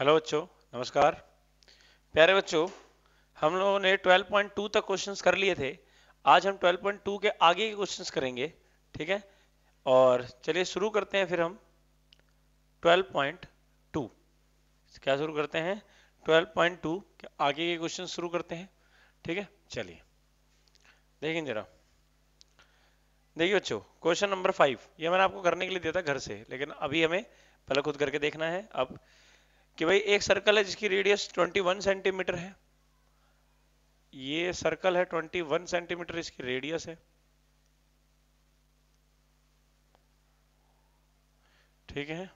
Hello बच्चों. नमस्कार. प्यारे बच्चों, हम लोगों ने 12.2 तक क्वेश्चंस कर लिए थे. आज हम 12.2 के आगे के क्वेश्चंस करेंगे. ठीक है? और चलिए शुरू करते हैं फिर हम 12.2 क्या शुरू करते हैं? 12.2 के आगे के क्वेश्चन शुरू करते हैं. ठीक है? चलिए. देखिए जरा. देखिए बच्चों क्वेश्चन नंबर फाइव ये मैंने आपको करने के लिए दिया था घर से, लेकिन अभी हमें पहले खुद करके देखना है. अब कि भाई एक सर्कल है जिसकी रेडियस 21 सेंटीमीटर है। ये सर्कल है 21 सेंटीमीटर इसकी रेडियस है। ठीक है?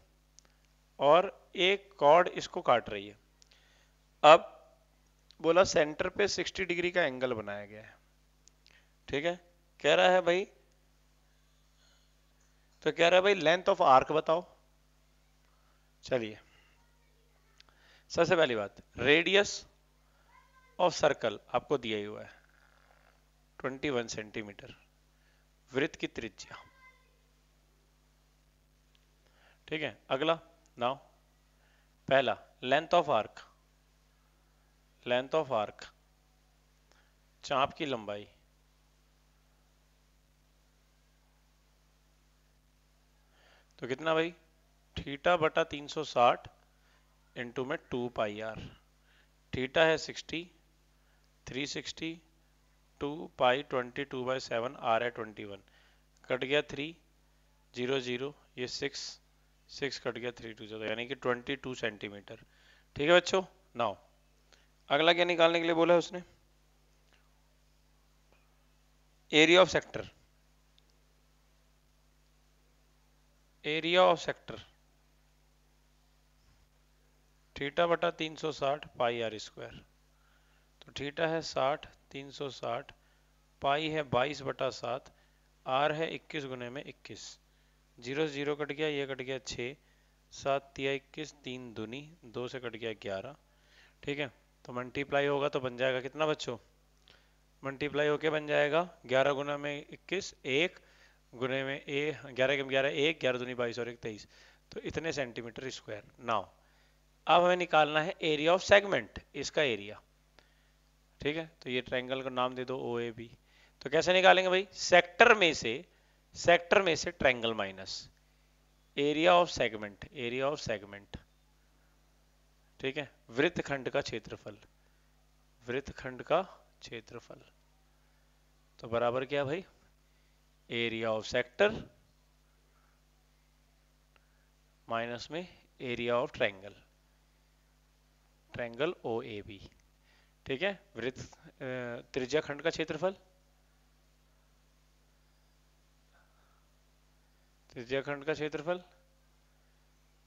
और एक कॉर्ड इसको काट रही है। अब बोला सेंटर पे 60 डिग्री का एंगल बनाया गया है। ठीक है? कह रहा है भाई तो कह रहा है भाई लेंथ ऑफ़ आर्क बताओ। चलिए। सबसे पहली बात रेडियस ऑफ़ सर्कल आपको दिया ही हुआ है 21 सेंटीमीटर वृत्त की त्रिज्या। ठीक है, अगला नाउ पहला length of arc length of arc चाप की लंबाई तो कितना भाई, थीटा बटा 360 इंटू में टू पाई आर थीटा है sixty three sixty two pi twenty two by seven r है ट्वेंटी वन कट गया थ्री ज़ीरो ज़ीरो ये सिक्स सिक्स कट गया थ्री टू ज़ीरो यानी कि ट्वेंटी टू सेंटीमीटर ठीक है बच्चों? नाउ अगला क्या निकालने के लिए बोला है उसने? Area of sector area of sector theta बटा 360 पाई आर स्क्वायर। तो थीटा है 60 360 पाई है 22 बटा सात, आर है 21 गुने में 21 ज़ीरो ज़ीरो कट गया, ये कट गया 6 सात तिया इक्कीस, तीन दुनी, दो से कट गया ग्यारह। ठीक है तो मल्टीप्लाई होगा तो बन जाएगा कितना बच्चों? मल्टीप्लाई होके बन जाएगा ग्यारह गुना में इक्कीस, एक गुने में ए, ग्यारह के ग्यारह एक, ग्यारह दुनी बाईस और एक तेईस। तो इतने सेंटीमीटर स्क्वायर नाउ अब हमें निकालना है एरिया ऑफ़ सेगमेंट इसका एरिया ठीक है? तो ये ट्रायंगल का नाम दे दो ओ ए बी तो कैसे निकालेंगे भाई? सेक्टर में से सेक्टर में से triangle minus area of segment area of segment ठीक है? वृत्तखंड का क्षेत्रफल. वृत्तखंड का क्षेत्रफल. तो बराबर क्या भाई? एरिया ऑफ़ सेक्टर माइनस में area of triangle triangle O A B ठीक है? वृत्त त्रिज्या खंड का क्षेत्रफल? त्रिज्या खंड का क्षेत्रफल?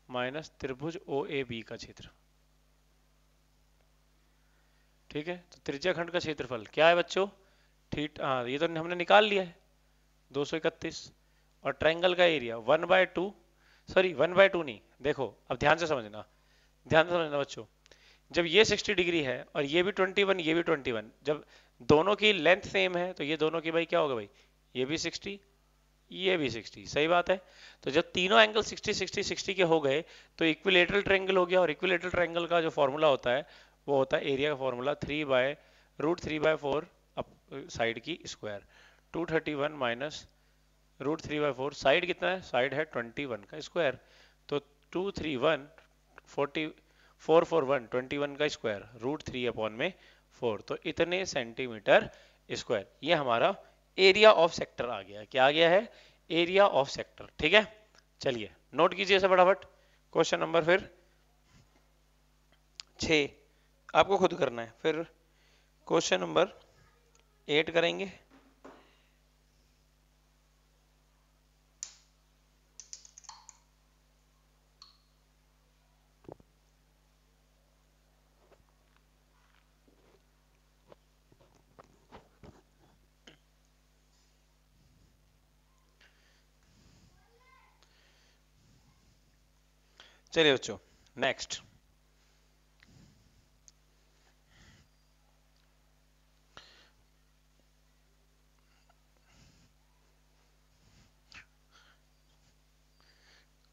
माइनस त्रिभुज ओ ए बी का क्षेत्र। ठीक है? तो त्रिज्या खंड का क्षेत्रफल क्या है बच्चों? ठीक हाँ ये तो हमने निकाल लिया है। 231 और ट्रायंगल का area, one by two, sorry, one by two नहीं। देखो, अब ध्यान से समझना। ध्यान से समझना बच्चों। जब ये 60 डिग्री है और ये भी 21 ये भी 21 जब दोनों की लेंथ सेम है तो ये दोनों की भाई क्या होगा भाई? ये भी 60 ये भी 60 सही बात है? तो जब तीनों एंगल 60 60 60 के हो गए तो इक्विलेटरल ट्रायंगल हो गया और इक्विलेटरल ट्रायंगल का जो फॉर्मूला होता है, वो होता है एरिया का formula three by root three by four up side की square two thirty one minus root three by four side कितना है? साइड है ट्वेंटी वन का स्क्वायर तो two three one forty four four one twenty one का square root three upon में four तो इतने सेंटीमीटर स्क्वायर ये हमारा एरिया ऑफ़ सेक्टर आ गया. क्या आ गया है? एरिया ऑफ़ सेक्टर ठीक है? चलिए नोट कीजिए से फटाफट. क्वेश्चन नंबर फिर छ आपको खुद करना है. फिर क्वेश्चन नंबर एट करेंगे. चलिए बच्चों next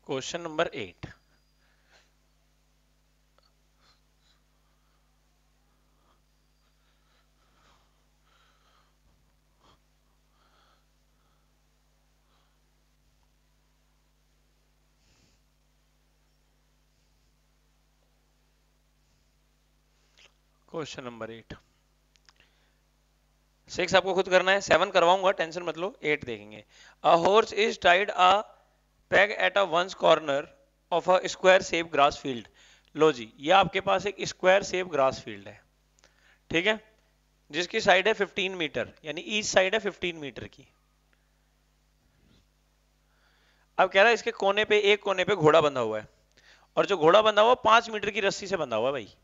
question number eight question number eight. Six आपको खुद करना है, सेवन करवाऊँगा, टेंशन मत लो, एट देखेंगे। A horse is tied a peg at a once corner of a square shape grass field लो जी, ये आपके पास एक स्क्वायर सेप ग्रास फ़ील्ड है। ठीक है? जिसकी साइड है 15 मीटर यानी ईच साइड है 15 मीटर की। अब कह रहा है, इसके कोने पे, एक कोने पे घोड़ा बंधा हुआ है। और जो घोड़ा बंधा हुआ पाँच मीटर की रस्सी से बंधा हुआ है भाई।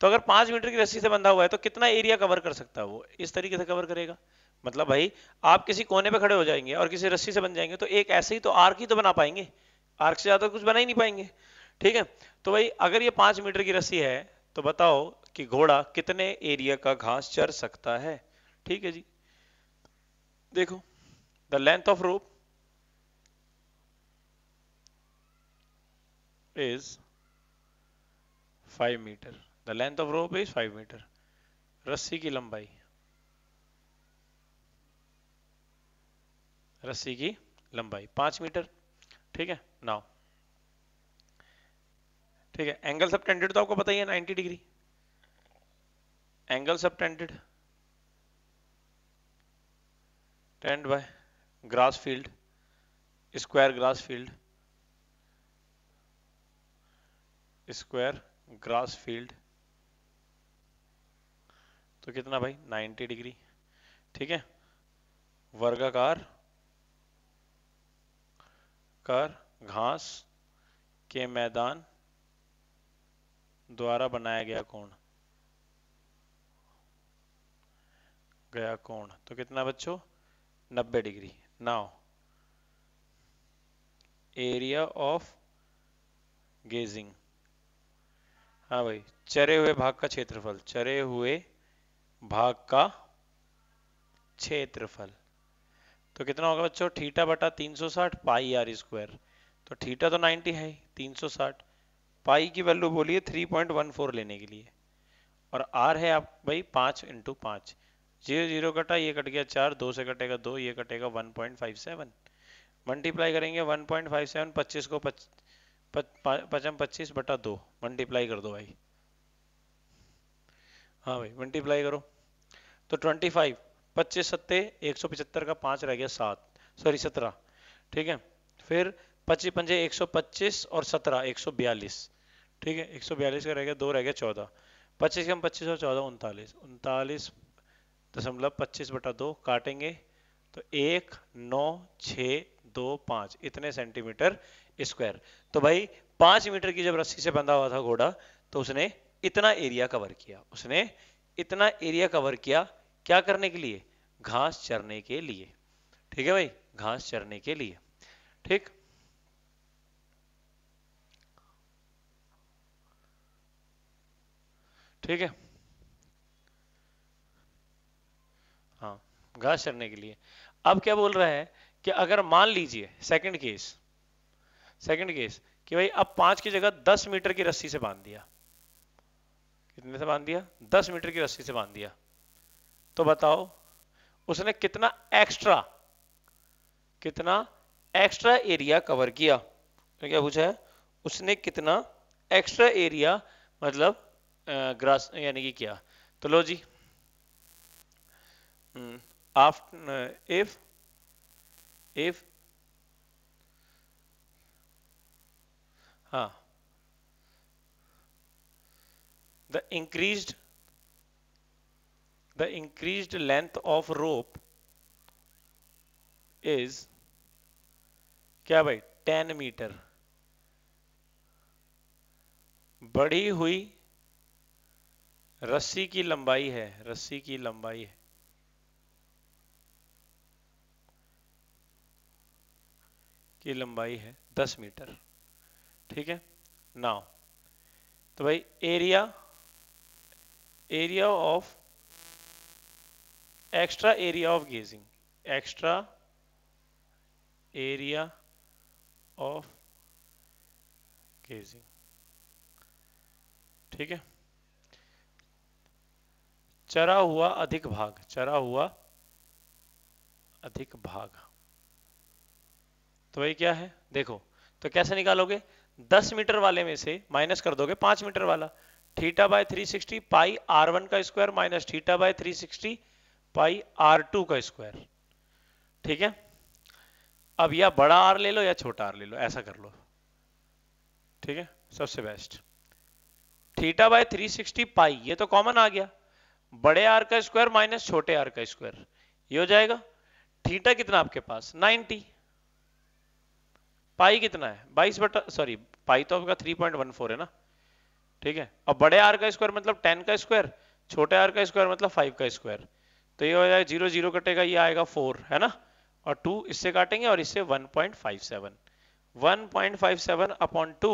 तो अगर पाँच मीटर की रस्सी से बंधा हुआ है तो कितना एरिया कवर कर सकता है वो? इस तरीके से कवर करेगा। मतलब भाई, आप किसी कोने पे खड़े हो जाएँगे और किसी रस्सी से बन जाएँगे तो एक ऐसे ही तो आर्क ही तो बना पाएँगे। आर्क से ज़्यादा कुछ बना ही नहीं पाएँगे। ठीक है? तो भाई, अगर ये पाँच मीटर की रस्सी है तो बताओ कि घोड़ा कितने एरिया का घास चर सकता है? ठीक है जी? देखो the length of rope is 5 meter the length of rope is 5 meter. रस्सी की लंबाई। रस्सी की लंबाई पाँच मीटर ठीक है? नाउ ठीक है? एंगल सब टेंडेड तो आपको पता ही है 90 degree angle subtended tend by grass field square grass field square grass field तो कितना भाई? 90 डिग्री। ठीक है? वर्गाकार, कर, घास के मैदान द्वारा बनाया गया कोण? गया कोण। तो कितना बच्चों? 90 degree. Now, area of grazing. हाँ भाई, चरे हुए भाग का क्षेत्रफल। चरे हुए भाग का क्षेत्रफल। तो कितना होगा बच्चों? थीटा बटा 360 पाई आर स्क्वायर तो थीटा तो 90 है 360 पाई की वैल्यू बोलिए 3.14 लेने के लिए। और आर है आप भाई पाँच इंटू पाँच। ज़ीरो ज़ीरो कटा ये कट गया चार दो से कटेगा दो ये कटेगा 1.57 मल्टीप्लाई करेंगे 1.57 25 को पच, पचम पच्चीस बटा दो। मल्टीप्लाई कर दो भाई। हाँ भाई मल्टीप्लाई करो। तो ट्वेंटी फाइव पच्चीस सत्ते, एक सौ पिछहत्तर का पाँच रह गया सात। सॉरी सत्रह। ठीक है? फिर पच्चीस पंजे, एक सौ पच्चीस और सत्रह, एक सौ बयालीस। ठीक है? एक सौ बयालीस का रह गया, दो रह गया, चौदह। पच्चीस कम पच्चीस और चौदह, उनतालीस। उनतालीस दशमलव पच्चीस बटा दो काटेंगे। तो एक, नौ छ दो, पाँच। इतने सेंटीमीटर स्क्वायर तो भाई, पाँच मीटर की जब रस्सी से बंधा हुआ था घोड़ा तो उसने इतना एरिया कवर किया। उसने इतना एरिया कवर किया क्या करने के लिए? घास चरने के लिए। ठीक है भाई? घास चरने के लिए। ठीक? ठीक है? हाँ घास चरने के लिए। अब क्या बोल रहा है कि अगर मान लीजिए सेकंड केस सेकंड केस कि भाई अब पाँच की जगह दस मीटर की रस्सी से बाँध दिया। कितने से बाँध दिया? दस मीटर की रस्सी से बाँध दिया। तो बताओ, उसने कितना एक्स्ट्रा कितना एक्स्ट्रा एरिया कवर किया? तो क्या पूछा है? उसने कितना एक्स्ट्रा एरिया मतलब ग्रास यानी कि क्या? तो लो जी। इफ़ इफ़ हाँ। The increased the increased length of rope is, क्या भाई 10 मीटर बढ़ी हुई रस्सी की लंबाई है, रस्सी की लंबाई है। की लंबाई है 10 मीटर ठीक है? नाउ तो भाई area area of extra area of grazing extra area of grazing ठीक है? चरा हुआ अधिक भाग, चरा हुआ अधिक भाग। तो वही क्या है? देखो तो कैसे निकालोगे? दस मीटर वाले में से माइनस कर दोगे, पाँच मीटर वाला। Theta by 360 pi r one का square minus theta by 360 pi r two का स्क्वायर। ठीक है? अब या बड़ा आर ले लो या छोटा आर ले लो, ऐसा कर लो। ठीक है? सबसे बेस्ट थीटा बाय 360 पाई, ये तो कॉमन आ गया। बड़े आर का स्क्वायर माइनस छोटे आर का स्क्वायर। ये हो जाएगा। थीटा कितना आपके पास? 90 पाई कितना है? 22 बटा सॉरी पाई तो आपका 3.14 है ना। ठीक है? अब बड़े आर का स्क्वायर मतलब टेन का स्क्वायर छोटे आर का स्क्वायर मतलब 5 का स्क्वायर तो ये हो जाएगा ज़ीरो ज़ीरो कटेगा, ये आएगा 4 है ना? और 2 इससे काटेंगे और इससे 1.57 1.57 अपॉन टू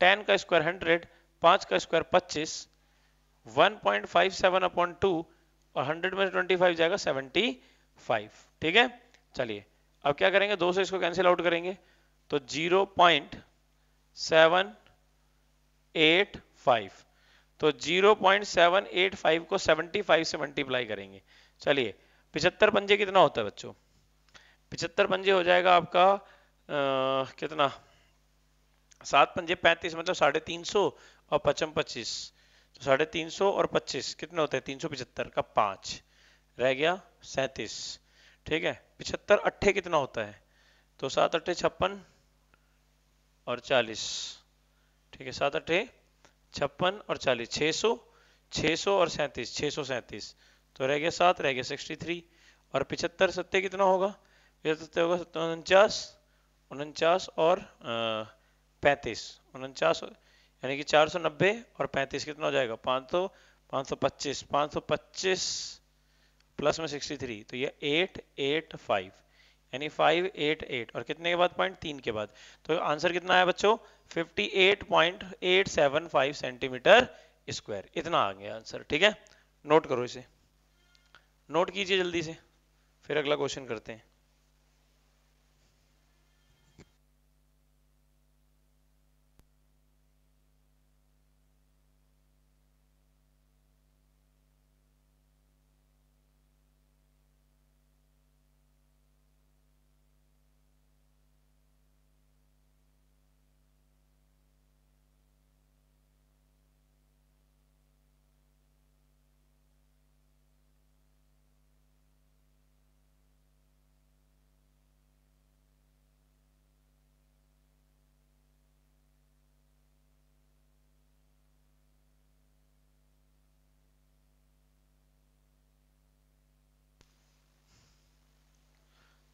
टेन का स्क्वायर हंड्रेड पाँच का स्क्वायर पच्चीस. 1.57 अपॉन टू और हंड्रेड में ट्वेंटी फाइव जाएगा सेवेंटी फाइव ठीक है? चलिए, अब क्या करेंगे? दो से इसको कैंसिल आउट करेंगे. तो zero point seven eight five तो zero point seven eight five को सेवेंटी फाइव से मल्टीप्लाई करेंगे। चलिए पिछहत्तर पंजे कितना होता है बच्चों? पिछहत्तर पंजे हो जाएगा आपका आ, कितना? सात पंजे पैंतीस मतलब साढ़े तीन सौ और पचम पच्चीस। तो साढ़े तीन सौ और पच्चीस कितने होते हैं? तीन सौ पिछहत्तर का पाँच। रह गया सैतीस। ठीक है पिछहत्तर अट्ठे कितना होता है? तो सात अट्ठे छप्पन और चालीस। ठीक है सात अट्ठे छप्पन और चालीस छः सौ छः सौ और सैंतीस छः सौ सैंतीस। तो रह गया सात, रह गया सिक्सटी थ्री और पिछहत्तर सत्ते कितना होगा? पिछहत्तर होगा सत्तर, उनचास उनचास और पैंतीस। उनचास, यानी कि चार सौ नब्बे और पैंतीस कितना हो जाएगा? पाँच सौ पाँच सौ पच्चीस। पाँच सौ पच्चीस प्लस में सिक्सटी थ्री तो ये एट एट फाइव यानी फाइव एट एट और कितने के बाद? पॉइंट तीन के बाद। तो आंसर कितना आया बच्चों? Fifty eight point eight seven five centimetre square इतना आ गया आंसर ठीक है? नोट करो इसे। नोट कीजिए जल्दी से। फिर अगला क्वेश्चन करते हैं।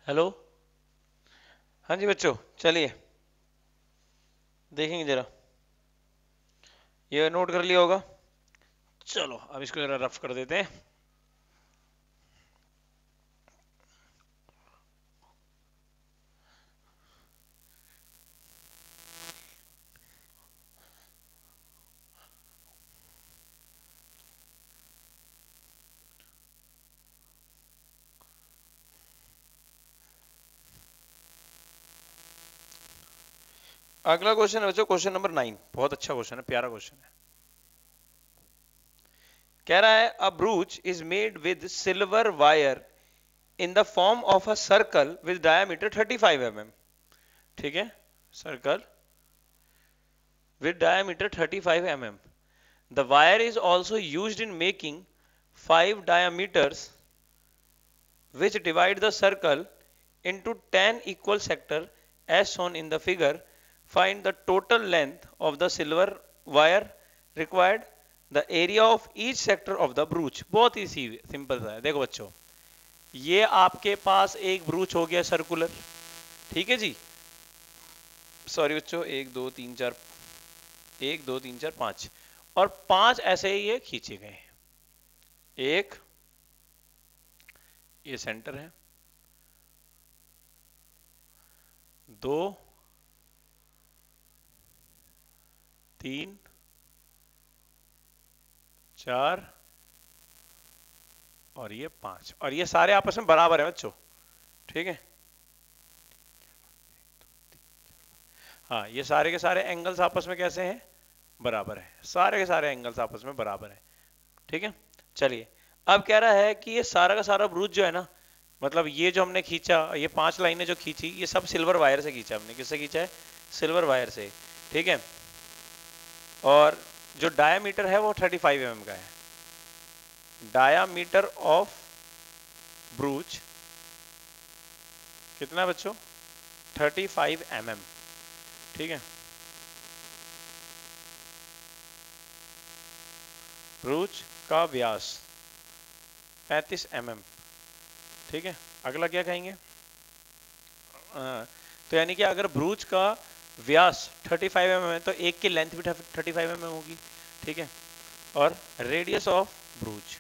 हेलो हाँ जी बच्चों, चलिए। देखेंगे जरा। ये नोट कर लिया होगा। चलो, अब इसको जरा रफ कर देते हैं। अगला क्वेश्चन है बच्चों, क्वेश्चन नंबर नाइन। बहुत अच्छा क्वेश्चन है, प्यारा क्वेश्चन है। कह रहा है a brooch is made with silver wire in the form of a circle with diameter 35 five mm. ठीक है? Circle with diameter 35 five M M the wire is also use in making five diameters which divide the circle into ten equal sectors on in the figure find the total length of the silver wire required, the area of each sector of the brooch. बहुत ही simple सा है देखो बच्चों, ये आपके पास एक ब्रूच हो गया सर्कुलर ठीक है जी? सॉरी बच्चों, एक, दो, तीन, चार, एक, दो, तीन, चार, पाँच। और पाँच ऐसे ही ये खींचे गए एक, ये सेंटर है। दो तीन, चार और ये पाँच। और ये सारे आपस में बराबर है, बच्चों। ठीक है? हाँ ये सारे के सारे एंगल्स आपस में कैसे हैं? बराबर है। सारे के सारे एंगल्स आपस में बराबर है। ठीक है? चलिए। अब कह रहा है कि ये सारा का सारा ब्रूज जो है ना मतलब ये जो हमने खींचा, ये पाँच लाइनें जो खींची, ये सब सिल्वर वायर से खींचा हमने। किससे खींचा है? सिल्वर वायर से। ठीक है? और जो डायामीटर है वो 35 फाइव mm का है। डायामीटर ऑफ़ ब्रूच कितना बच्चों? 35 फाइव mm ठीक है? ब्रूच का व्यास 35 mm ठीक है? अगला क्या कहेंगे? आ, तो यानी कि अगर ब्रूच का व्यास 35 फाइव mm है तो एक की लेंथ भी 35 फाइव mm होगी, ठीक है? और radius of brooch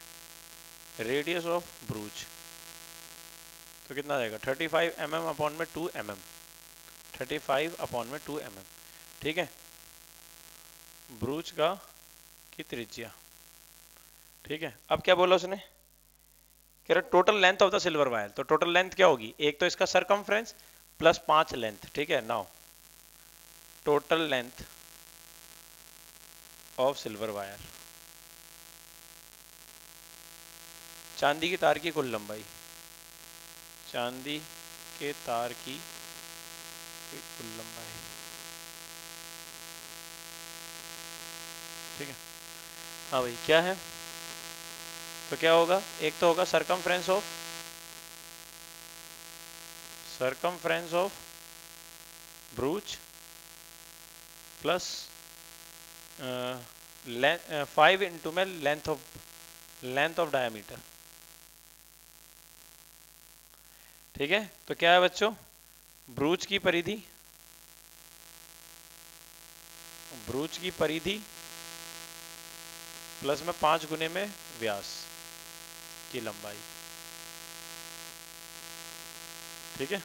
radius of brooch तो कितना आएगा 35 फाइव एम एम अपॉन में 2 M M, thirty five upon में 2 एम एम, ठीक है? ब्रूच का की त्रिज्या, ठीक है? अब क्या बोला उसने? कह रहा total length of the silver wire तो टोटल लेंथ क्या होगी? एक तो इसका सरकमफ्रेंस प्लस पाँच लेंथ ठीक है? Now total length of silver wire चांदी की तार की कुल लंबाई। चांदी के तार की कुल लंबाई। ठीक है? हाँ भाई, क्या है? तो क्या होगा? एक तो होगा circumference of circumference of brooch. Plus five into में length of length of diameter ठीक है? तो क्या है बच्चों? ब्रूच की परिधि, ब्रूच की परिधि प्लस में पाँच गुने में व्यास की लंबाई। ठीक है?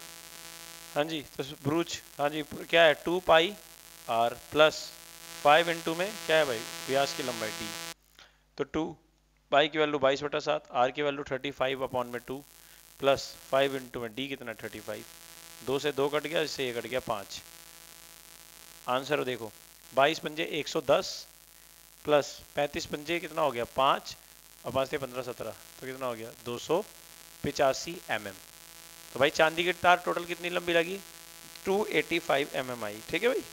हाँ जी तो ब्रूच हाँ जी, क्या है? Two pi r plus five into में क्या है भाई? व्यास की लंबाई डी तो टू बाई की वैल्यू बाईस बटा सात आर की वैल्यू थर्टी फाइव अपॉन में टू प्लस फाइव इंटू में डी कितना थर्टी फाइव दो से दो कट गया, इससे ये कट गया पाँच। आंसर देखो। बाईस पंजे एक सौ दस प्लस पैंतीस पंजे कितना हो गया? पाँच। और पाँच से पंद्रह सत्रह तो कितना हो गया? दो सौ पिचासी एम तो भाई चांदी की तार टोटल कितनी लंबी लगी? Two eighty five M M आई ठीक है भाई?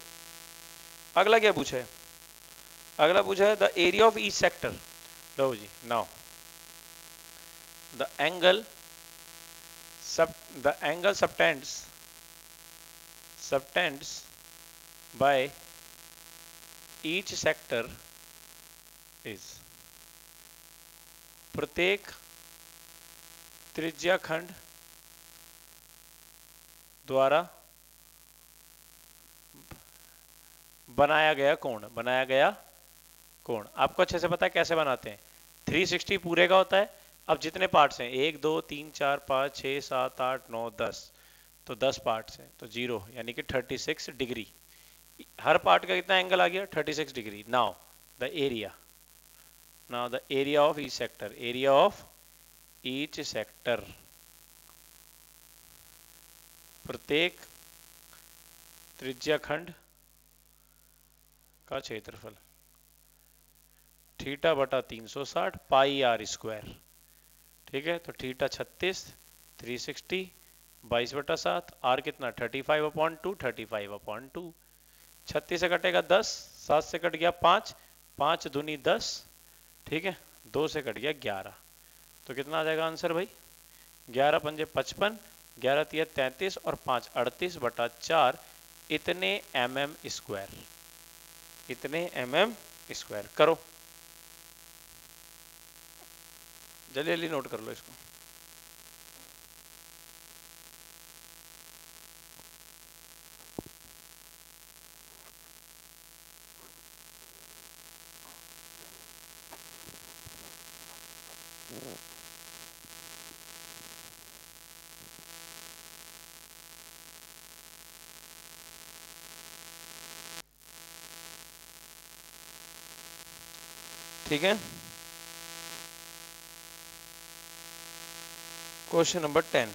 अगला क्या पूछा है? अगला पूछा है the area of each sector low ji now the angle sub the angle subtends subtends by each sector is प्रत्येक त्रिज्याखंड द्वारा बनाया गया कोण? बनाया गया कोण? आपको अच्छे से पता है कैसे बनाते हैं? 360 पूरे का होता है। अब जितने पार्ट्स हैं, एक, दो, तीन, चार, पाँच छः सात, आठ, नौ, दस। तो दस पार्ट्स हैं तो ज़ीरो यानी कि 36 डिग्री हर पार्ट का कितना एंगल आ गया? 36 degree now the area now the area of each sector area of each sector प्रत्येक त्रिज्या खंड का क्षेत्रफल? थीटा बटा 360 पाई आर स्क्वायर। ठीक है तो थीटा 36 360 बाईस बटा सात, आर कितना? 35 five upon two, thirty five upon two. छत्तीस से कटेगा 10 सात से कट गया पाँच पाँच दूनी दस, ठीक है, दो से कट गया ग्यारह। तो कितना आ जाएगा आंसर भाई? ग्यारह पंजे पचपन, ग्यारह तीय तैंतीस और पाँच अड़तीस बटा चार, इतने एम एम स्क्वायर। इतने एम एम स्क्वायर करो। जल्दी जल्दी नोट कर लो इसको। ठीक है? क्वेश्चन नंबर टेन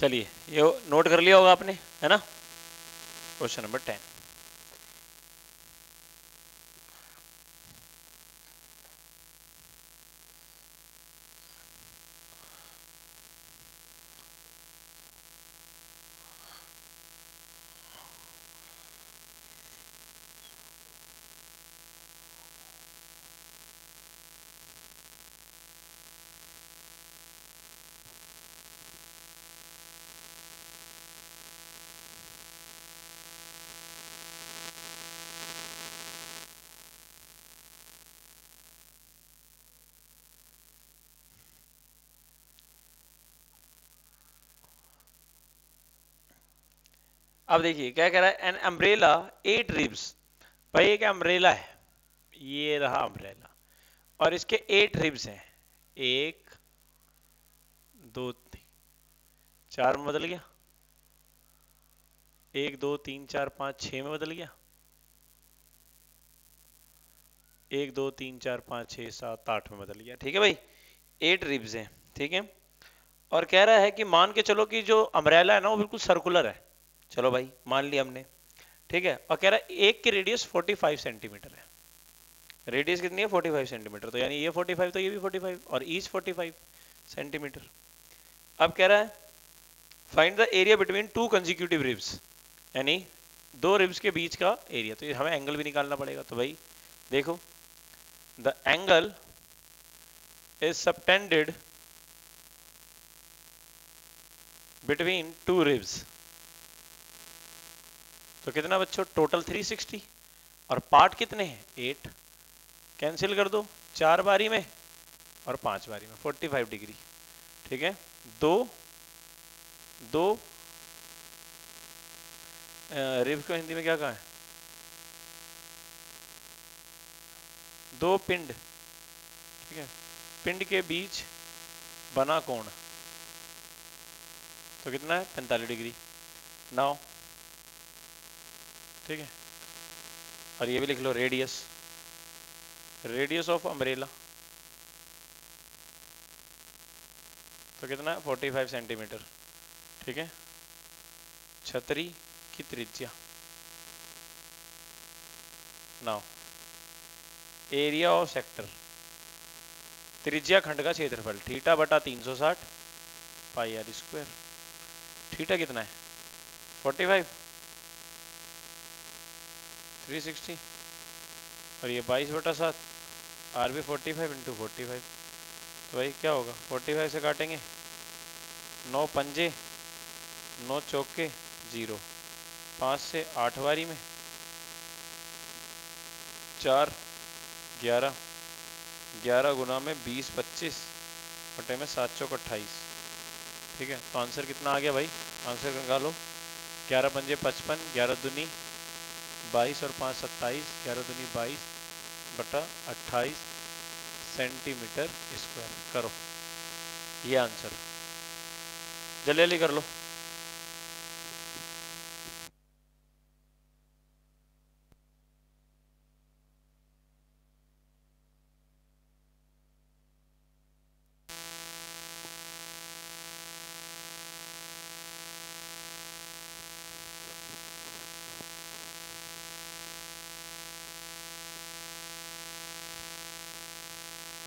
चलिए, ये नोट कर लिया होगा आपने, है ना? क्वेश्चन नंबर टेन अब देखिए, क्या कह रहा है? एन अम्ब्रेला एट रिब्स भाई, एक अम्ब्रेला है। ये रहा अम्ब्रेला और इसके एट रिब्स हैं। एक, दो, तीन। चार में बदल गया। एक, दो, तीन, चार, पाँच छ में बदल गया। एक, दो, तीन, चार, पाँच छः सात, आठ में बदल गया। ठीक है भाई? एट रिब्स हैं। ठीक है? और कह रहा है कि मान के चलो कि जो अम्ब्रेला है ना, वो बिल्कुल सर्कुलर है। चलो भाई, मान लिया हमने। ठीक है? और कह रहा है, एक की रेडियस 45 सेंटीमीटर है। रेडियस कितनी है? 45 सेंटीमीटर तो यानी ये 45 तो ये भी 45 और ईच 45 सेंटीमीटर अब कह रहा है find the area between two consecutive ribs यानी दो रिब्स के बीच का एरिया तो हमें एंगल भी निकालना पड़ेगा। तो भाई, देखो the angle is subtended between two ribs तो कितना बच्चों? टोटल 360 और पार्ट कितने हैं? एट कैंसिल कर दो। चार बारी में और पाँच बारी में। 45 डिग्री ठीक है? दो दो रिब को हिंदी में क्या कहा है? दो पिंड। ठीक है? पिंड के बीच बना कोण। तो कितना है? पैंतालीस डिग्री नाउ ठीक है। और ये भी लिख लो रेडियस रेडियस ऑफ़ अम्ब्रेला तो कितना? है फोर्टी फाइव सेंटीमीटर ठीक है। छतरी की त्रिज्या। नाउ एरिया ऑफ़ सेक्टर त्रिज्या खंड का क्षेत्रफल। थीटा बटा 360 पाई आर स्क्वायर। थीटा कितना है? 45 360 और ये 22 बटा सात, आर भी 45 फाइव इंटू फोर्टी फाइव तो भाई क्या होगा? 45 से काटेंगे। नौ पंजे, नौ चौके, ज़ीरो। पाँच से आठ बारी में। चार, ग्यारह। ग्यारह गुना में बीस, पच्चीस। बटे में सात चौक अट्ठाईस। ठीक है? तो आंसर कितना आ गया भाई? आंसर निकालो। ग्यारह पंजे पचपन, ग्यारह दुनी। बाईस और पाँच सत्ताईस, ग्यारह दूनी बाईस बटा अट्ठाईस सेंटीमीटर स्क्वायर करो। ये आंसर। जल्दी जल्दी कर लो।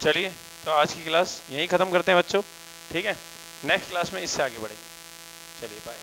चलिए तो आज की क्लास यहीं ख़त्म करते हैं बच्चों। ठीक है? नेक्स्ट क्लास में इससे आगे बढ़ेंगे। चलिए बाय